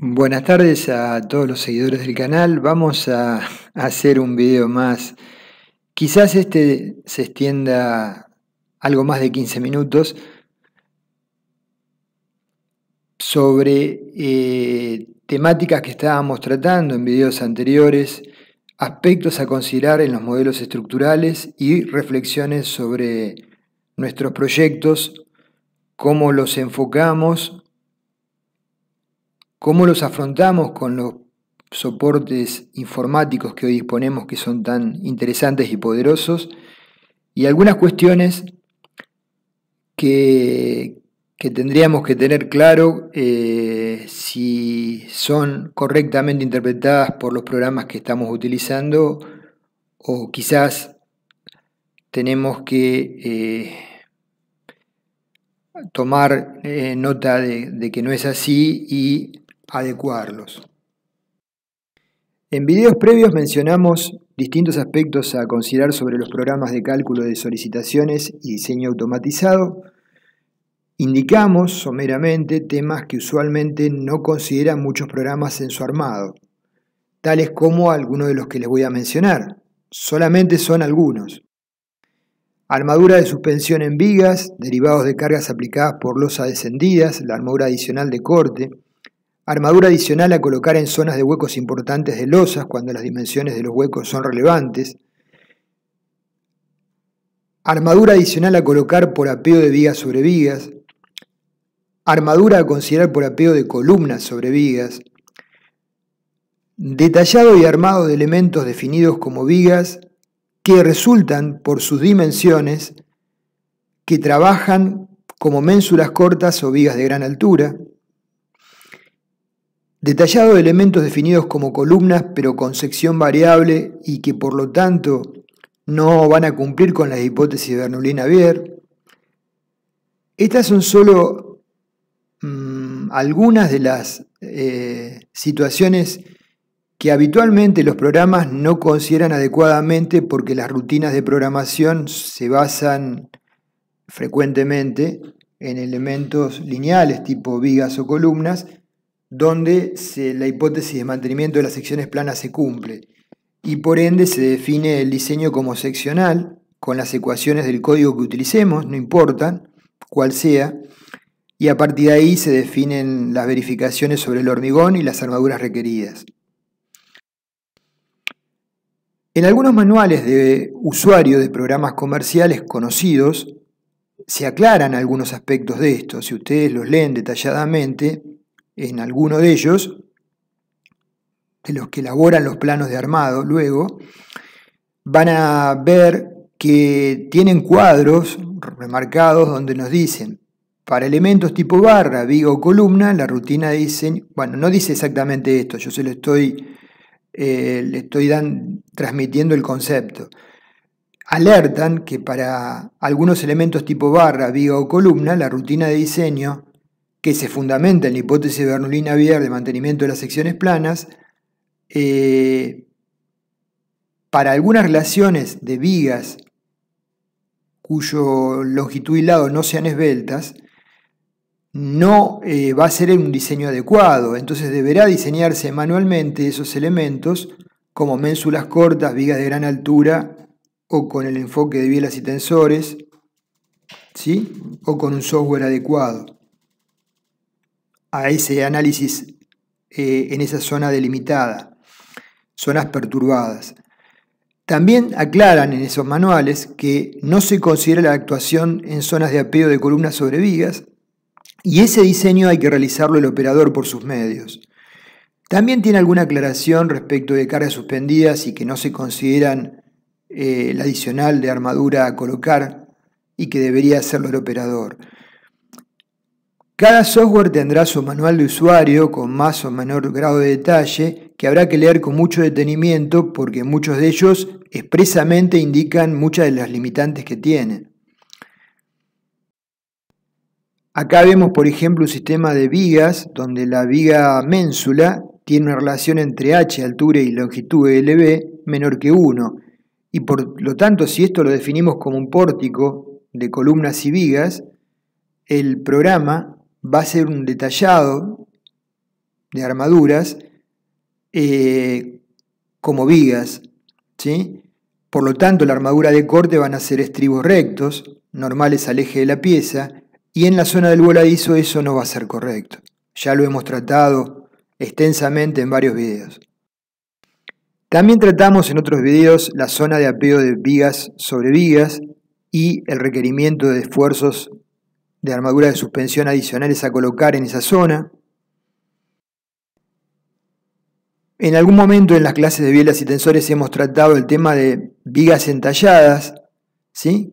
Buenas tardes a todos los seguidores del canal. Vamos a hacer un video más. Quizás este se extienda algo más de 15 minutos sobre eh, temáticas que estábamos tratando en videos anteriores, aspectos a considerar en los modelos estructurales y reflexiones sobre nuestros proyectos, cómo los enfocamos cómo los afrontamos con los soportes informáticos que hoy disponemos que son tan interesantes y poderosos y algunas cuestiones que, tendríamos que tener claro eh, si son correctamente interpretadas por los programas que estamos utilizando o quizás tenemos que eh, tomar eh, nota de, de, que no es así y adecuarlos. En videos previos mencionamos distintos aspectos a considerar sobre los programas de cálculo de solicitaciones y diseño automatizado. Indicamos someramente temas que usualmente no consideran muchos programas en su armado, tales como algunos de los que les voy a mencionar. Solamente son algunos. Armadura de suspensión en vigas, derivados de cargas aplicadas por losa descendidas, la armadura adicional de corte, Armadura adicional a colocar en zonas de huecos importantes de losas cuando las dimensiones de los huecos son relevantes. Armadura adicional a colocar por apeo de vigas sobre vigas. Armadura a considerar por apeo de columnas sobre vigas. Detallado y armado de elementos definidos como vigas que resultan por sus dimensiones que trabajan como ménsulas cortas o vigas de gran altura Detallado de elementos definidos como columnas pero con sección variable y que por lo tanto no van a cumplir con las hipótesis de Bernoulli-Navier. Estas son solo mm, algunas de las eh, situaciones que habitualmente los programas no consideran adecuadamente porque las rutinas de programación se basan frecuentemente en elementos lineales tipo vigas o columnas donde la hipótesis de mantenimiento de las secciones planas se cumple y por ende se define el diseño como seccional con las ecuaciones del código que utilicemos, no importa cuál sea, y a partir de ahí se definen las verificaciones sobre el hormigón y las armaduras requeridas. En algunos manuales de usuario de programas comerciales conocidos se aclaran algunos aspectos de esto. Si ustedes los leen detalladamente, en alguno de ellos, de los que elaboran los planos de armado luego, van a ver que tienen cuadros remarcados donde nos dicen, para elementos tipo barra, viga o columna, la rutina de diseño, bueno, no dice exactamente esto, yo se lo estoy, eh, le estoy transmitiendo el concepto. Alertan que para algunos elementos tipo barra, viga o columna, la rutina de diseño que se fundamenta en la hipótesis de Bernoulli-Navier de mantenimiento de las secciones planas, eh, para algunas relaciones de vigas cuyo longitud y lado no sean esbeltas, no eh, va a ser un diseño adecuado, entonces deberá diseñarse manualmente esos elementos como ménsulas cortas, vigas de gran altura o con el enfoque de bielas y tensores, ¿sí? o con un software adecuado a ese análisis eh, en esa zona delimitada, zonas perturbadas. También aclaran en esos manuales que no se considera la actuación en zonas de apeo de columnas sobre vigas y ese diseño hay que realizarlo el operador por sus medios. También tiene alguna aclaración respecto de cargas suspendidas y que no se consideran eh, el adicional de armadura a colocar y que debería hacerlo el operador. Cada software tendrá su manual de usuario con más o menor grado de detalle que habrá que leer con mucho detenimiento porque muchos de ellos expresamente indican muchas de las limitantes que tienen. Acá vemos, por ejemplo, un sistema de vigas donde la viga ménsula tiene una relación entre h, altura y longitud LB menor que 1. Y por lo tanto, si esto lo definimos como un pórtico de columnas y vigas, el programa va a ser un detallado de armaduras eh, como vigas. ¿sí? Por lo tanto, la armadura de corte van a ser estribos rectos, normales al eje de la pieza, y en la zona del voladizo eso no va a ser correcto. Ya lo hemos tratado extensamente en varios videos. También tratamos en otros videos la zona de apego de vigas sobre vigas y el requerimiento de esfuerzos de armadura de suspensión adicionales a colocar en esa zona. En algún momento en las clases de bielas y tensores hemos tratado el tema de vigas entalladas, ¿sí?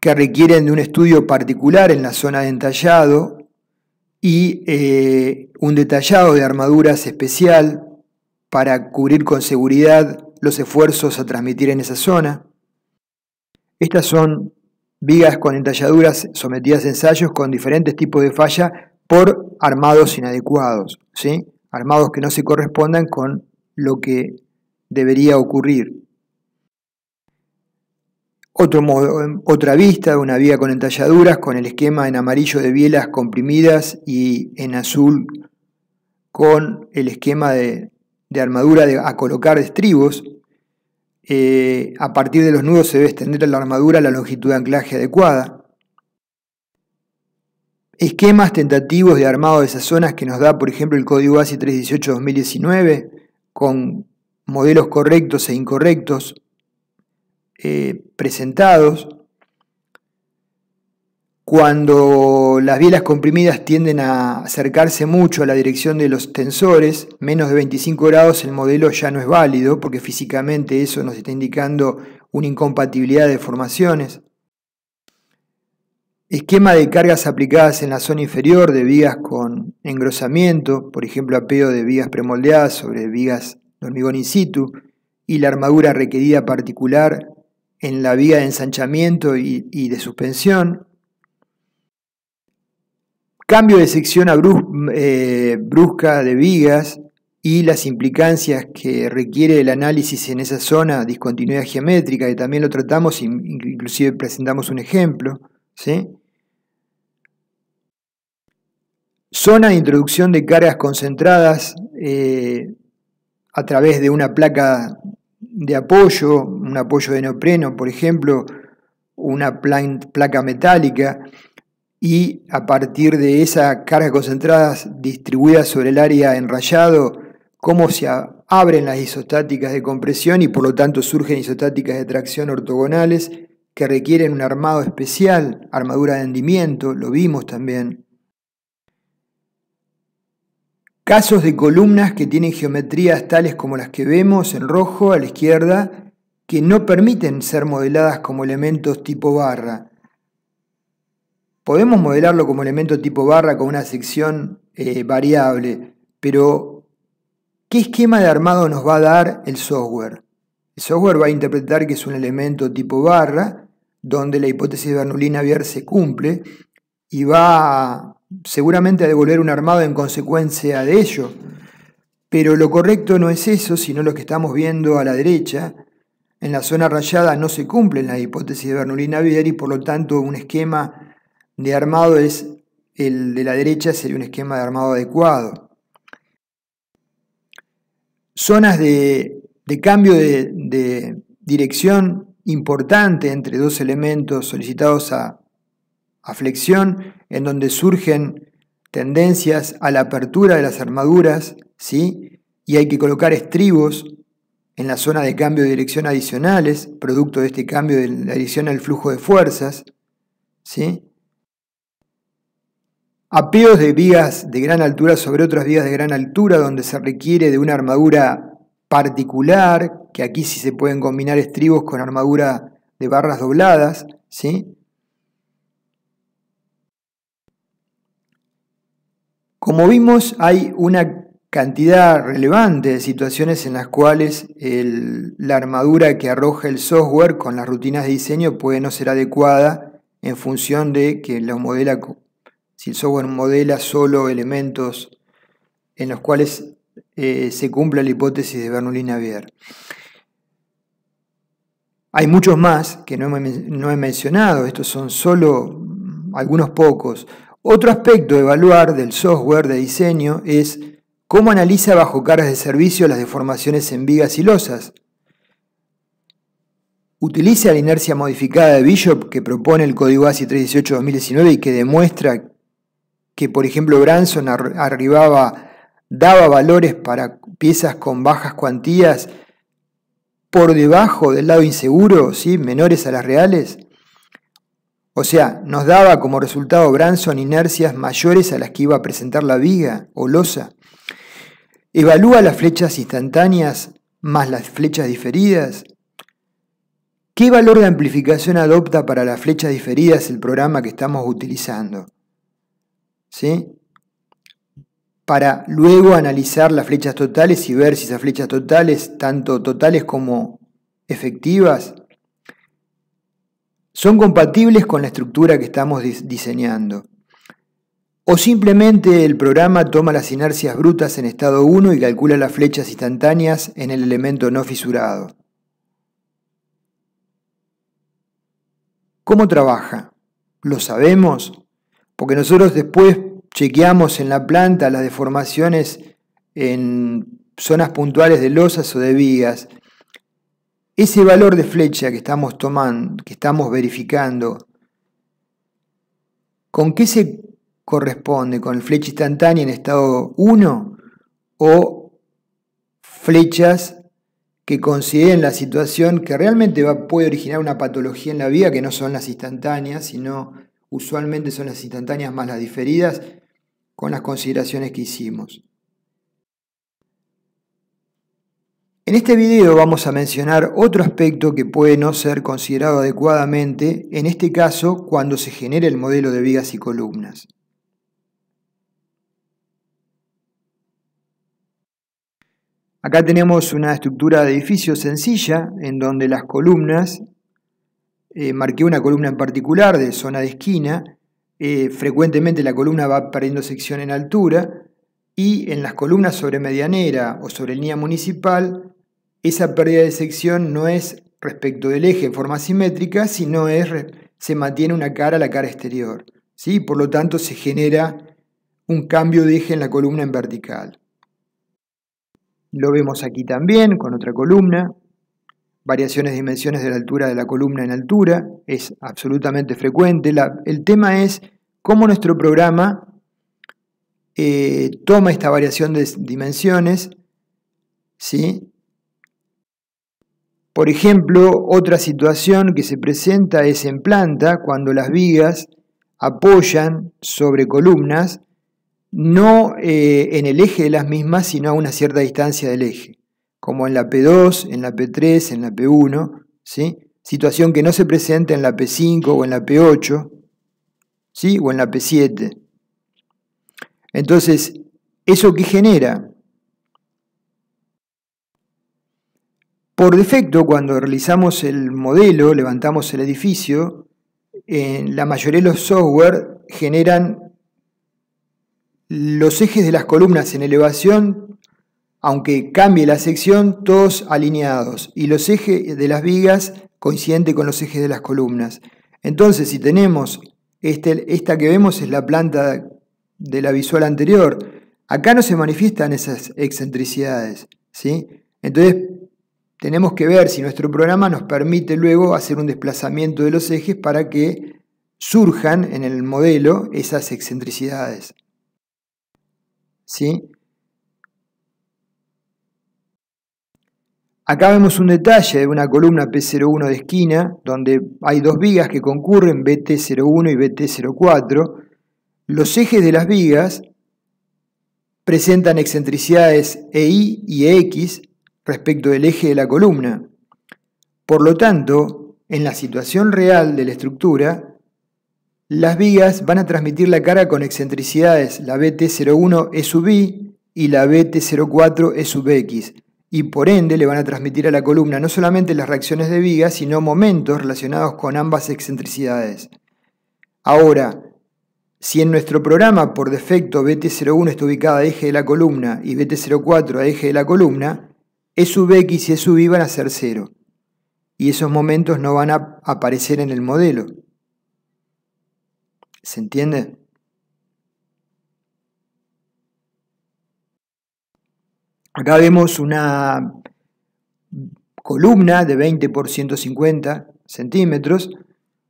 que requieren de un estudio particular en la zona de entallado y eh, un detallado de armaduras especial para cubrir con seguridad los esfuerzos a transmitir en esa zona. Estas son vigas con entalladuras sometidas a ensayos con diferentes tipos de falla por armados inadecuados, ¿sí? armados que no se correspondan con lo que debería ocurrir. Otro otra vista de una viga con entalladuras con el esquema en amarillo de bielas comprimidas y en azul con el esquema de, armadura de, a colocar estribos. Eh, a partir de los nudos se debe extender la armadura a la longitud de anclaje adecuada. Esquemas tentativos de armado de esas zonas que nos da, por ejemplo, el código ASI 318-2019, con modelos correctos e incorrectos eh, presentados. Cuando las bielas comprimidas tienden a acercarse mucho a la dirección de los tensores, menos de 25 grados el modelo ya no es válido porque físicamente eso nos está indicando una incompatibilidad de formaciones. Esquema de cargas aplicadas en la zona inferior de vigas con engrosamiento, por ejemplo apeo de vigas premoldeadas sobre vigas de hormigón in situ, y la armadura requerida particular en la vía de ensanchamiento y, de suspensión. Cambio de sección eh, brusca de vigas y las implicancias que requiere el análisis en esa zona, discontinuidad geométrica, que también lo tratamos, inclusive presentamos un ejemplo. Zona de introducción de cargas concentradas eh, a través de una placa de apoyo, un apoyo de neopreno, por ejemplo, una placa metálica, y a partir de esa carga concentrada distribuida sobre el área enrayado, cómo se abren las isostáticas de compresión y por lo tanto surgen isostáticas de tracción ortogonales que requieren un armado especial, armadura de hendimiento, lo vimos también. Casos de columnas que tienen geometrías tales como las que vemos en rojo a la izquierda, que no permiten ser modeladas como elementos tipo barra. Podemos modelarlo como elemento tipo barra con una sección eh, variable, pero ¿qué esquema de armado nos va a dar el software? El software va a interpretar que es un elemento tipo barra, donde la hipótesis de Bernoulli-Navier se cumple, y va seguramente a devolver un armado en consecuencia de ello. Pero lo correcto no es eso, sino lo que estamos viendo a la derecha. En la zona rayada no se cumple la hipótesis de Bernoulli-Navier y por lo tanto un esquema de armado es el de la derecha sería un esquema de armado adecuado. Zonas de, cambio de dirección importante entre dos elementos solicitados a a flexión, en donde surgen tendencias a la apertura de las armaduras, ¿sí? y hay que colocar estribos en la zona de cambio de dirección adicionales, producto de este cambio de la dirección al flujo de fuerzas. ¿sí? Apeos de vigas de gran altura sobre otras vigas de gran altura, donde se requiere de una armadura particular, que aquí sí se pueden combinar estribos con armadura de barras dobladas, ¿sí? Como vimos, hay una cantidad relevante de situaciones en las cuales la armadura que arroja el software con las rutinas de diseño puede no ser adecuada en función de que lo modela, si el software modela solo elementos en los cuales eh, se cumpla la hipótesis de Bernoulli-Navier. Hay muchos más que no he mencionado, estos son solo algunos pocos. Otro aspecto de evaluar del software de diseño es ¿Cómo analiza bajo cargas de servicio las deformaciones en vigas y losas? Utiliza la inercia modificada de Bishop que propone el código ASI 318-2019 y que demuestra que, por ejemplo, Branson arribaba, daba valores para piezas con bajas cuantías por debajo del lado inseguro, ¿sí? menores a las reales. O sea, nos daba como resultado Branson inercias mayores a las que iba a presentar la viga o losa. Evalúa las flechas instantáneas más las flechas diferidas. ¿Qué valor de amplificación adopta para las flechas diferidas el programa que estamos utilizando? ¿Sí? Para luego analizar las flechas totales y ver si esas flechas totales, tanto totales como efectivas, son compatibles con la estructura que estamos diseñando. O simplemente el programa toma las inercias brutas en estado 1 y calcula las flechas instantáneas en el elemento no fisurado. ¿Cómo trabaja? ¿Lo sabemos? Porque nosotros después chequeamos en la planta las deformaciones en zonas puntuales de losas o de vigas ese valor de flecha que estamos tomando, que estamos verificando, ¿con qué se corresponde? ¿Con flecha instantánea en estado 1 o flechas que consideren la situación que realmente va, puede originar una patología en la vida, que no son las instantáneas, sino usualmente son las instantáneas más las diferidas, con las consideraciones que hicimos? En este video vamos a mencionar otro aspecto que puede no ser considerado adecuadamente, en este caso cuando se genera el modelo de vigas y columnas. Acá tenemos una estructura de edificio sencilla en donde las columnas, eh, marqué una columna en particular de zona de esquina, eh, frecuentemente la columna va perdiendo sección en altura y en las columnas sobre medianera o sobre línea municipal esa pérdida de sección no es respecto del eje en forma simétrica, sino es, se mantiene una cara a la cara exterior. ¿sí? Por lo tanto, se genera un cambio de eje en la columna en vertical. Lo vemos aquí también con otra columna. Variaciones de dimensiones de la altura de la columna en altura. Es absolutamente frecuente. el tema es cómo nuestro programa eh, toma esta variación de dimensiones ¿sí? Por ejemplo, otra situación que se presenta es en planta, cuando las vigas apoyan sobre columnas, no eh, en el eje de las mismas, sino a una cierta distancia del eje, como en la P2, en la P3, en la P1, ¿sí? situación que no se presenta en la P5 o en la P8, ¿sí? o en la P7. Entonces, ¿eso qué genera? Por defecto, cuando realizamos el modelo, levantamos el edificio, en la mayoría de los software generan los ejes de las columnas en elevación, aunque cambie la sección, todos alineados, y los ejes de las vigas coincidentes con los ejes de las columnas. Entonces, si tenemos este, esta que vemos es la planta de la visual anterior, acá no se manifiestan esas excentricidades, ¿sí? Entonces, tenemos que ver si nuestro programa nos permite luego hacer un desplazamiento de los ejes para que surjan en el modelo esas excentricidades. ¿Sí? Acá vemos un detalle de una columna P01 de esquina, donde hay dos vigas que concurren, BT01 y BT04. Los ejes de las vigas presentan excentricidades EI y EX, respecto del eje de la columna. Por lo tanto, en la situación real de la estructura, las vigas van a transmitir la cara con excentricidades, la BT01 E sub y la BT04 E sub y por ende le van a transmitir a la columna no solamente las reacciones de vigas, sino momentos relacionados con ambas excentricidades. Ahora, si en nuestro programa por defecto BT01 está ubicada a eje de la columna y BT04 a eje de la columna, e y E van a ser cero. Y esos momentos no van a aparecer en el modelo. ¿Se entiende? Acá vemos una columna de 20 por 150 centímetros,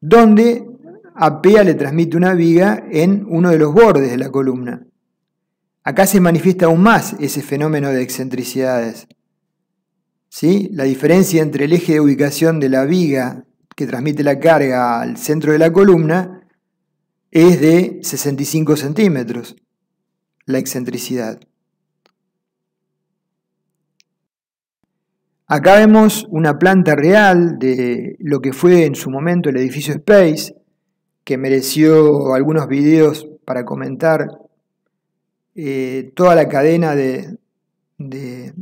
donde APEA le transmite una viga en uno de los bordes de la columna. Acá se manifiesta aún más ese fenómeno de excentricidades. ¿Sí? La diferencia entre el eje de ubicación de la viga que transmite la carga al centro de la columna es de 65 centímetros, la excentricidad. Acá vemos una planta real de lo que fue en su momento el edificio Space, que mereció algunos videos para comentar eh, toda la cadena de, de,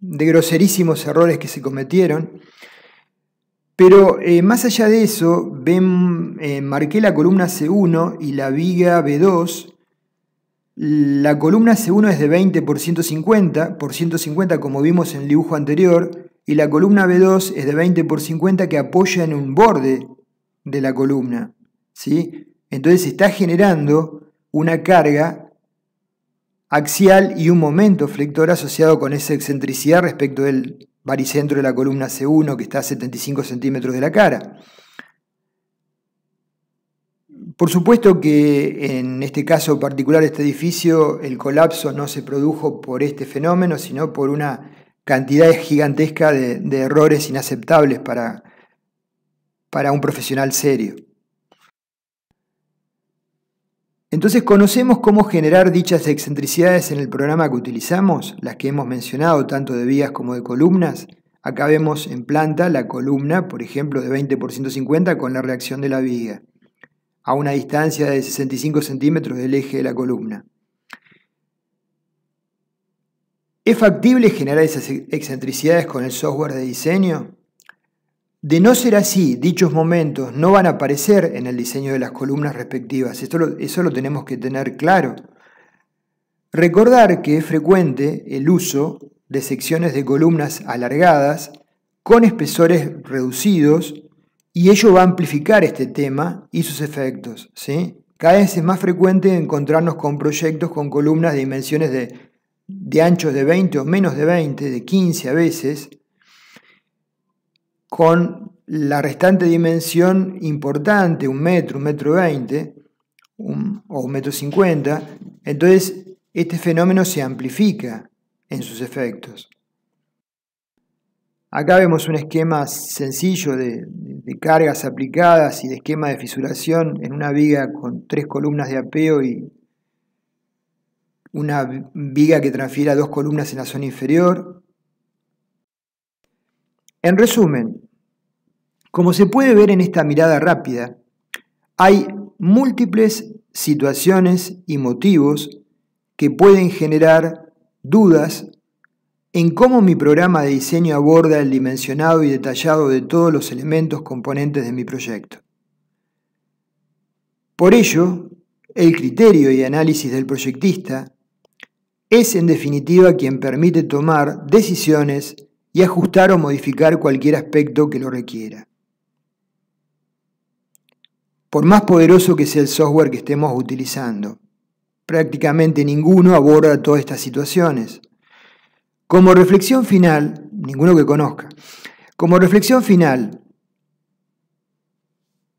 groserísimos errores que se cometieron. Pero eh, más allá de eso, eh, marqué la columna C1 y la viga B2. La columna C1 es de 20 por 150, por 150 como vimos en el dibujo anterior, y la columna B2 es de 20 por 50 que apoya en un borde de la columna. ¿sí? Entonces está generando una carga axial y un momento flector asociado con esa excentricidad respecto del baricentro de la columna C1 que está a 75 centímetros de la cara. Por supuesto que en este caso particular, este edificio, el colapso no se produjo por este fenómeno, sino por una cantidad gigantesca de, errores inaceptables para, para un profesional serio. Entonces conocemos cómo generar dichas excentricidades en el programa que utilizamos, las que hemos mencionado, tanto de vías como de columnas. Acá vemos en planta la columna, por ejemplo, de 20 por 150 con la reacción de la viga, a una distancia de 65 centímetros del eje de la columna. ¿Es factible generar esas excentricidades con el software de diseño? De no ser así, dichos momentos no van a aparecer en el diseño de las columnas respectivas. eso lo tenemos que tener claro. Recordar que es frecuente el uso de secciones de columnas alargadas con espesores reducidos y ello va a amplificar este tema y sus efectos. ¿sí? Cada vez es más frecuente encontrarnos con proyectos con columnas de dimensiones de, de anchos de 20 o menos de 20, de 15 a veces, con la restante dimensión importante, un metro, un metro veinte, o un metro cincuenta, entonces este fenómeno se amplifica en sus efectos. Acá vemos un esquema sencillo de, cargas aplicadas y de esquema de fisuración en una viga con tres columnas de apeo y una viga que transfiera dos columnas en la zona inferior. En resumen, como se puede ver en esta mirada rápida, hay múltiples situaciones y motivos que pueden generar dudas en cómo mi programa de diseño aborda el dimensionado y detallado de todos los elementos componentes de mi proyecto. Por ello, el criterio y análisis del proyectista es en definitiva quien permite tomar decisiones y ajustar o modificar cualquier aspecto que lo requiera. Por más poderoso que sea el software que estemos utilizando, prácticamente ninguno aborda todas estas situaciones. Como reflexión final, ninguno que conozca, como reflexión final,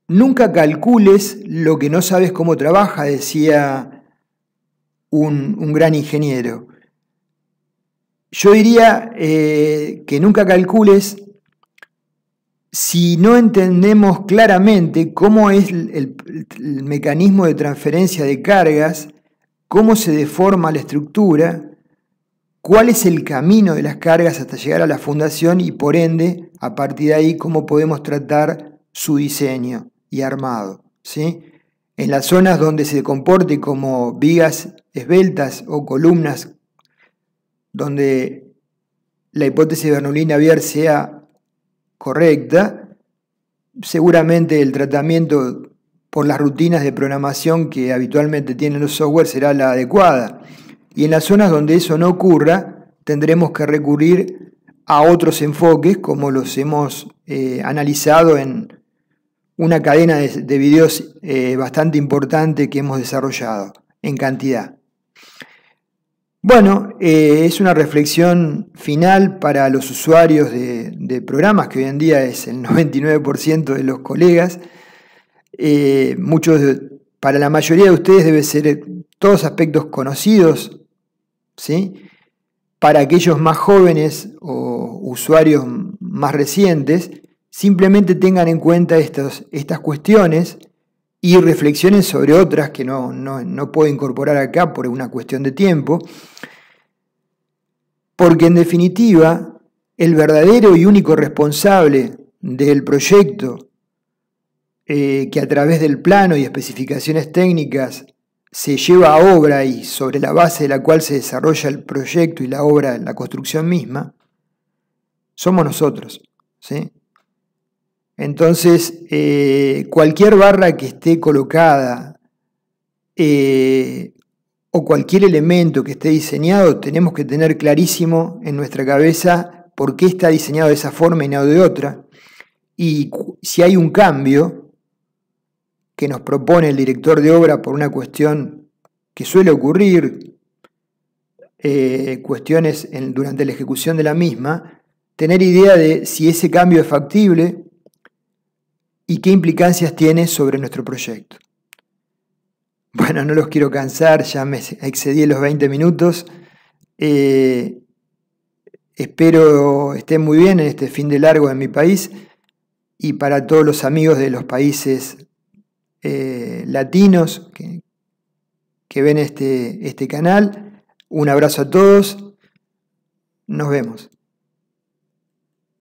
nunca calcules lo que no sabes cómo trabaja, decía un, gran ingeniero. Yo diría eh, que nunca calcules si no entendemos claramente cómo es el, mecanismo de transferencia de cargas, cómo se deforma la estructura, cuál es el camino de las cargas hasta llegar a la fundación y por ende, a partir de ahí, cómo podemos tratar su diseño y armado. ¿sí? En las zonas donde se comporte como vigas esbeltas o columnas donde la hipótesis de Bernoulli-Navier sea correcta, seguramente el tratamiento por las rutinas de programación que habitualmente tienen los software será la adecuada. Y en las zonas donde eso no ocurra, tendremos que recurrir a otros enfoques como los hemos eh, analizado en una cadena de, videos eh, bastante importante que hemos desarrollado en cantidad. Bueno, eh, es una reflexión final para los usuarios de, programas, que hoy en día es el 99% de los colegas. Muchos, para la mayoría de ustedes debe ser todos aspectos conocidos, ¿sí? Para aquellos más jóvenes o usuarios más recientes, simplemente tengan en cuenta estas cuestiones y reflexiones sobre otras que no, no, puedo incorporar acá por una cuestión de tiempo, porque en definitiva el verdadero y único responsable del proyecto eh, que a través del plano y especificaciones técnicas se lleva a obra y sobre la base de la cual se desarrolla el proyecto y la obra, la construcción misma, somos nosotros. ¿sí? Entonces, eh, cualquier barra que esté colocada eh, o cualquier elemento que esté diseñado, tenemos que tener clarísimo en nuestra cabeza por qué está diseñado de esa forma y no de otra. Y si hay un cambio que nos propone el director de obra por una cuestión que suele ocurrir, eh, cuestiones durante la ejecución de la misma, tener idea de si ese cambio es factible y qué implicancias tiene sobre nuestro proyecto. Bueno, no los quiero cansar, ya me excedí los 20 minutos. Eh, espero estén muy bien en este fin de largo en mi país y para todos los amigos de los países eh, latinos que, que ven este, este canal. Un abrazo a todos. Nos vemos.